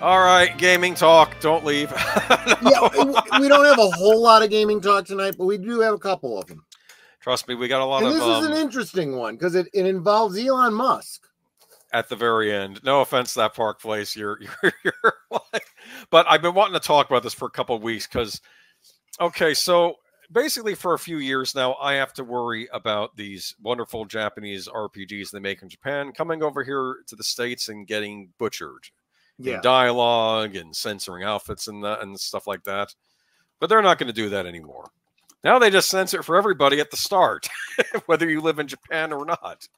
All right, gaming talk. Don't leave. Yeah, we don't have a whole lot of gaming talk tonight, but we do have a couple of them. Trust me, we got a lot And of this um, is an interesting one because it, it involves Elon Musk. at the very end. No offense to that Park Place. You're you're you're like, but I've been wanting to talk about this for a couple of weeks because okay, so basically for a few years now, I have to worry about these wonderful Japanese RPGs they make in Japan coming over here to the States and getting butchered. In dialogue and censoring outfits and that and stuff like that. But they're not going to do that anymore. Now they just censor for everybody at the start, whether you live in Japan or not.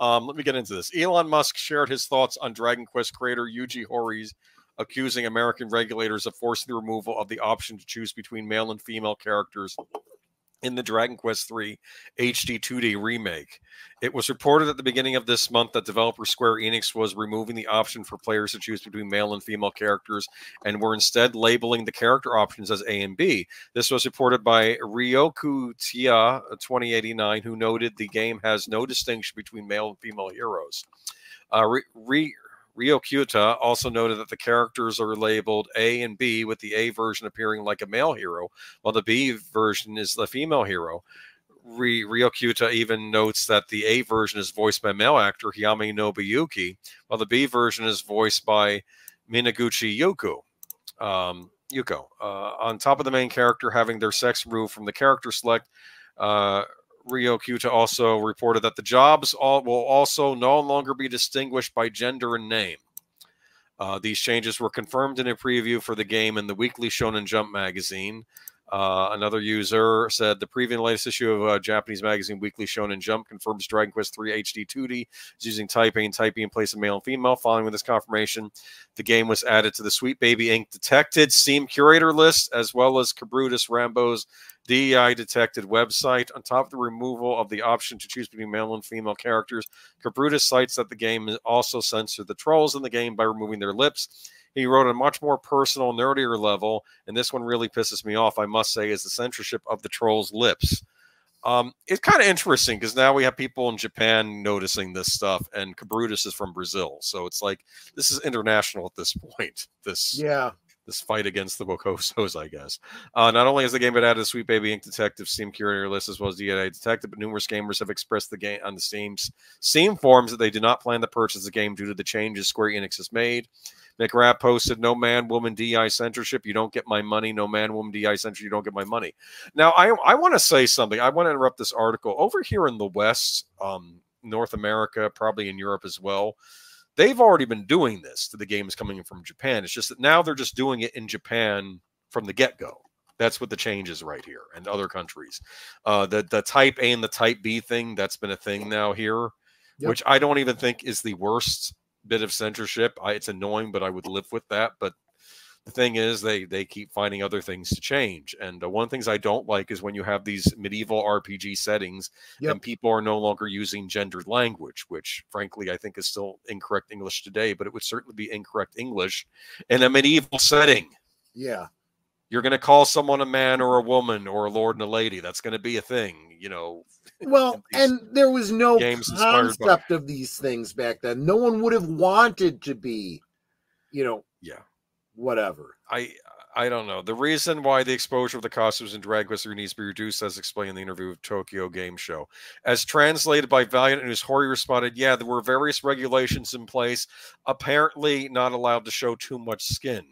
Um, let me get into this. Elon Musk shared his thoughts on Dragon Quest creator Yuji Horii accusing American regulators of forcing the removal of the option to choose between male and female characters in the Dragon Quest III HD 2D remake. It was reported at the beginning of this month that developer Square Enix was removing the option for players to choose between male and female characters and were instead labeling the character options as A and B. This was reported by Ryoku Tia 2089, who noted the game has no distinction between male and female heroes. Uh, Re- Ryokuta also noted that the characters are labeled A and B, with the A version appearing like a male hero, while the B version is the female hero. Ry- Ryokuta even notes that the A version is voiced by male actor Hayami Nobuyuki, while the B version is voiced by Minaguchi Yuko. Um, Yuko. Uh, on top of the main character having their sex removed from the character select, uh, Ryokuta also reported that the jobs all, will also no longer be distinguished by gender and name. Uh, these changes were confirmed in a preview for the game in the weekly Shonen Jump magazine. Uh, another user said the preview and latest issue of uh, Japanese magazine Weekly Shonen Jump confirms Dragon Quest III HD 2D is using typing Type in place of male and female. Following this confirmation, the game was added to the Sweet Baby Inc. Detected Steam Curator list, as well as Kabrutus Rambo's DEI Detected website. On top of the removal of the option to choose between male and female characters, Kabrutus cites that the game also censored the trolls in the game by removing their lips. He wrote on a much more personal, nerdier level, and this one really pisses me off, I must say, is the censorship of the trolls' lips. Um, it's kind of interesting because now we have people in Japan noticing this stuff, and Kabrutus is from Brazil, so it's like this is international at this point. This Yeah. This fight against the Bokosos, I guess. Uh, not only has the game been added to Sweet Baby Inc. Detective Steam Curator list as well as DNA Detective, but numerous gamers have expressed the game on the Steam's Steam forums that they do not plan to purchase the game due to the changes Square Enix has made. McRapp posted, "No man, woman, DI censorship. You don't get my money. No man, woman, DI censorship. You don't get my money." Now, I I want to say something. I want to interrupt this article over here in the West, um, North America, probably in Europe as well they've already been doing this to the games coming in from Japan. It's just that now they're just doing it in Japan from the get go. That's what the change is right here, and other countries. Uh, the the Type A and the Type B thing that's been a thing now here, Yep. which I don't even think is the worst bit of censorship. I, it's annoying, but I would live with that. But the thing is, they they keep finding other things to change. And uh, one of the things I don't like is when you have these medieval RPG settings Yep. and people are no longer using gendered language, which frankly I think is still incorrect English today, but it would certainly be incorrect English in a medieval setting. Yeah. You're going to call someone a man or a woman or a lord and a lady. That's going to be a thing, you know. Well, and there was no games inspired by- concept of these things back then. No one would have wanted to be, you know, Yeah. Whatever. I I don't know. The reason why the exposure of the costumes in Drag Quest 3 needs to be reduced, as explained in the interview with Tokyo Game Show. As translated by Valiant News, Horii responded, Yeah, there were various regulations in place. Apparently, not allowed to show too much skin.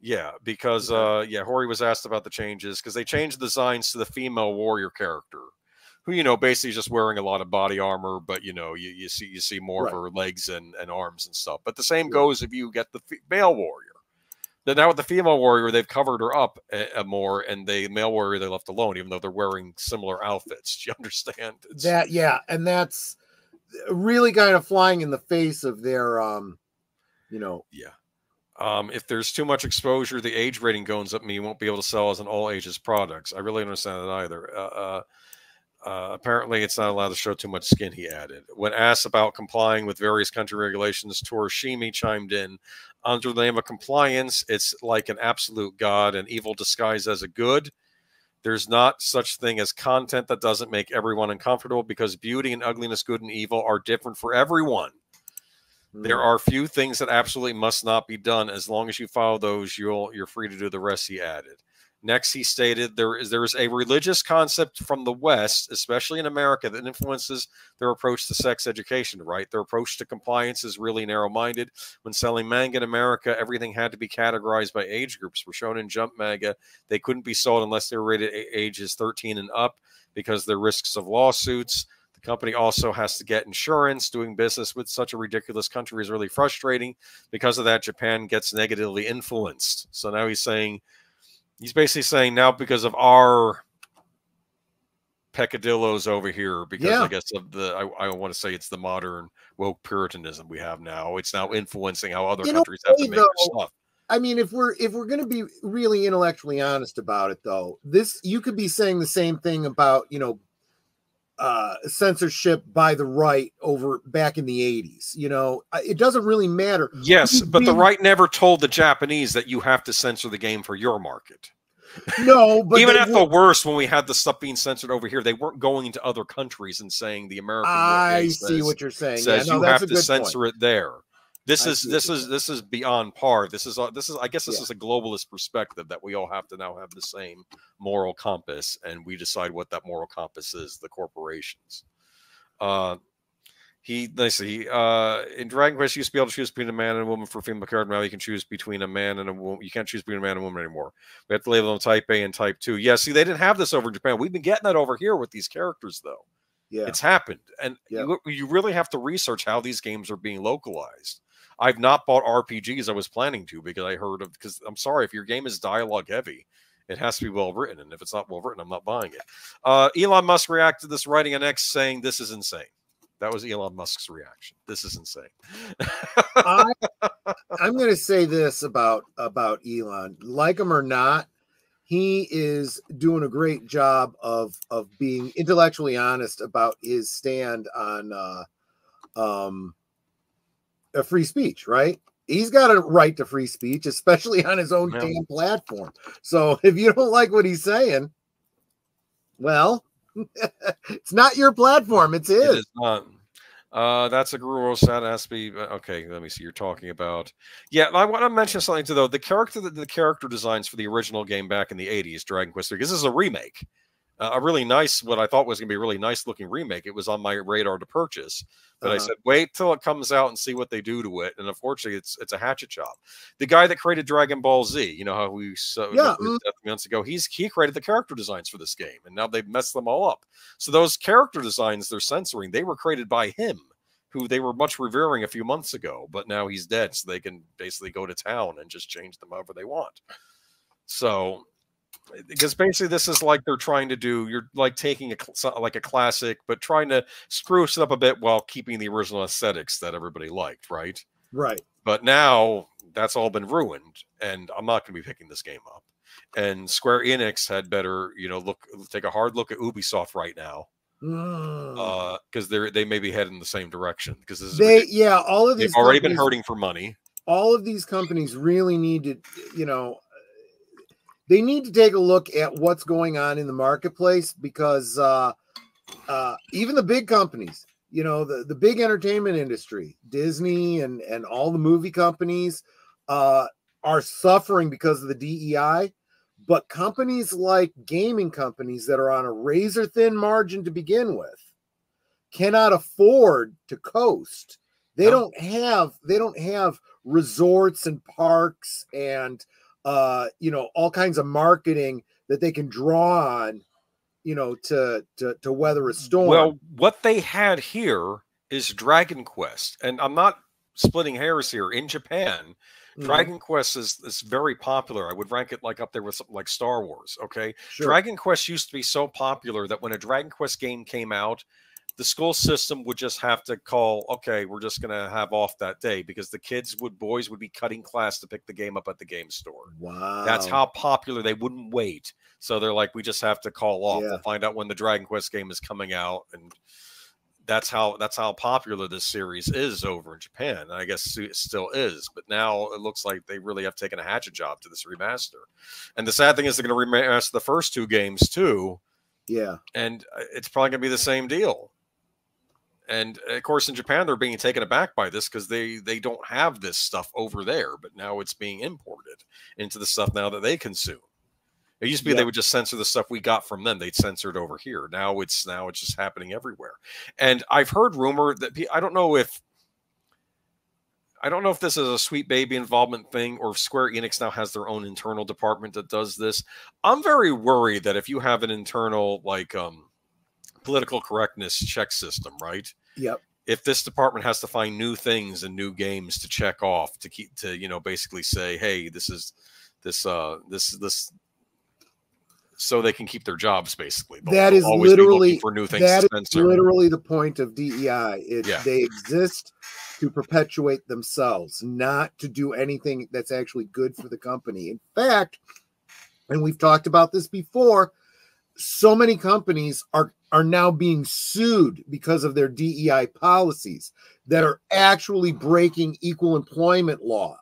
Yeah, because uh yeah, Horii was asked about the changes because they changed the designs to the female warrior character, who you know basically is just wearing a lot of body armor, but you know you, you see you see more Right. of her legs and, and arms and stuff. But the same Yeah. goes if you get the male warrior. Now with the female warrior, they've covered her up a, a more, and the male warrior they left alone, even though they're wearing similar outfits. Do you understand? It's- That yeah, and that's really kind of flying in the face of their um, you know, Yeah. Um, if there's too much exposure, the age rating goes up, and you won't be able to sell as an all ages products. I really understand that either. Uh, uh, uh, apparently, it's not allowed to show too much skin. He added. When asked about complying with various country regulations, Torishima chimed in. Under the name of compliance, it's like an absolute god an evil disguised as a good. There's not such thing as content that doesn't make everyone uncomfortable because beauty and ugliness, good and evil, are different for everyone. There Mm. are few things that absolutely must not be done. As long as you follow those, you'll you're free to do the rest. He added. Next, he stated there is there is a religious concept from the West, especially in America, that influences their approach to sex education. Right, their approach to compliance is really narrow-minded. When selling manga in America, everything had to be categorized by age groups. For Shonen Jump manga, they couldn't be sold unless they were rated ages 13 and up because are risks of lawsuits. The company also has to get insurance. Doing business with such a ridiculous country is really frustrating. Because of that, Japan gets negatively influenced. So now he's saying, he's basically saying now because of our peccadillos over here, because Yeah. I guess of the, I, I want to say it's the modern woke puritanism we have now. It's now influencing how other In countries have to make their though, stuff. I mean, if we're if we're going to be really intellectually honest about it, though, this you could be saying the same thing about you know uh censorship by the right over back in the 80s you know it doesn't really matter Yes, but the right never told the Japanese that you have to censor the game for your market. no but Even at the worst, when we had the stuff being censored over here, they weren't going into other countries and saying the American i says, see what you're saying says yeah, no, you have to censor point. it there. This is this is this is beyond par. This is uh, this is I guess this Yeah. is a globalist perspective that we all have to now have the same moral compass, and we decide what that moral compass is. The corporations. Uh, he let's see. Uh, in Dragon Quest, you used to be able to choose between a man and a woman for female character. Now you can choose between a man and a woman. You can't choose between a man and a woman anymore. We have to label them Type A and Type Two. Yeah, see, they didn't have this over in Japan. We've been getting that over here with these characters, though. Yeah It's happened, and Yeah. you, you really have to research how these games are being localized. I've not bought RPGs. I was planning to because I heard of. Because I'm sorry, if your game is dialogue heavy, it has to be well written, and if it's not well written, I'm not buying it. Uh, Elon Musk reacted to this, writing an X saying, "This is insane." That was Elon Musk's reaction. This is insane. I, I'm going to say this about about Elon. Like him or not, he is doing a great job of of being intellectually honest about his stand on uh, um, a free speech. Right? He's got a right to free speech, especially on his own Yeah. damn platform. So if you don't like what he's saying, well, it's not your platform; it's his. Uh, that's a Guru Sad has to be uh, okay. Let me see. You're talking about yeah. I want to mention something too, though. The character, the, the character designs for the original game back in the '80s, Dragon Quest III, because this is a remake, uh, a really nice, what I thought was going to be a really nice looking remake. It was on my radar to purchase, but I Uh-huh. said wait till it comes out and see what they do to it. And unfortunately, it's it's a hatchet job. The guy that created Dragon Ball Z, you know how we so Yeah, mm. months ago, he's he created the character designs for this game, and now they've messed them all up. So those character designs they're censoring, they were created by him, who they were much revering a few months ago, but now he's dead, so they can basically go to town and just change them however they want. So because basically this is like they're trying to do you're like taking a like a classic but trying to spruce it up a bit while keeping the original aesthetics that everybody liked right Right. but now that's all been ruined and i'm not going to be picking this game up and square enix had better you know look take a hard look at ubisoft right now Mm. uh because they're they may be heading the same direction because this is they ridiculous. yeah all of these they've already been hurting for money all of these companies really need to you know they need to take a look at what's going on in the marketplace because uh uh even the big companies you know the, the big entertainment industry disney and and all the movie companies uh are suffering because of the dei but companies like gaming companies that are on a razor thin margin to begin with cannot afford to coast. They don't have they don't have resorts and parks and uh you know all kinds of marketing that they can draw on you know to to to weather a storm Well, what they had here is Dragon Quest, and I'm not splitting hairs here. In Japan, Mhm, Dragon Quest is is very popular. I would rank it like up there with something like Star Wars. Okay, sure. Dragon Quest used to be so popular that when a Dragon Quest game came out, the school system would just have to call, okay, we're just gonna have off that day because the kids would boys would be cutting class to pick the game up at the game store. wow That's how popular they wouldn't wait. So they're like, we just have to call off. Yeah. We'll find out when the Dragon Quest game is coming out, and that's how that's how popular this series is over in Japan. And I guess it still is, but now it looks like they really have taken a hatchet job to this remaster. And the sad thing is they're going to remaster the first two games too, yeah and uh, it's probably going to be the same deal. And of course in Japan they're being taken aback by this because they they don't have this stuff over there, but now it's being imported into the stuff now that they consume. It used to be yep. they would just censor the stuff we got from them. They'd censor it over here. Now it's now it's just happening everywhere. And I've heard rumor that I don't know if I don't know if this is a sweet baby involvement thing or if Square Enix now has their own internal department that does this. I'm very worried that if you have an internal like um political correctness check system, right? Yep. If this department has to find new things and new games to check off to keep to you know basically say, hey, this is this uh this this so they can keep their jobs basically. They'll, that is literally for new things. That is literally the point of DEI. It, yeah. They exist to perpetuate themselves, not to do anything that's actually good for the company. In fact, and we've talked about this before, so many companies are are now being sued because of their DEI policies that are actually breaking equal employment law.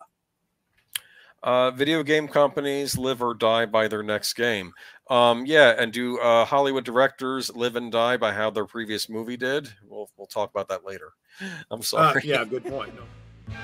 Uh, video game companies live or die by their next game. Um, yeah, and do uh, Hollywood directors live and die by how their previous movie did? We'll we'll talk about that later. I'm uh, sorry. Uh, yeah, good point. No.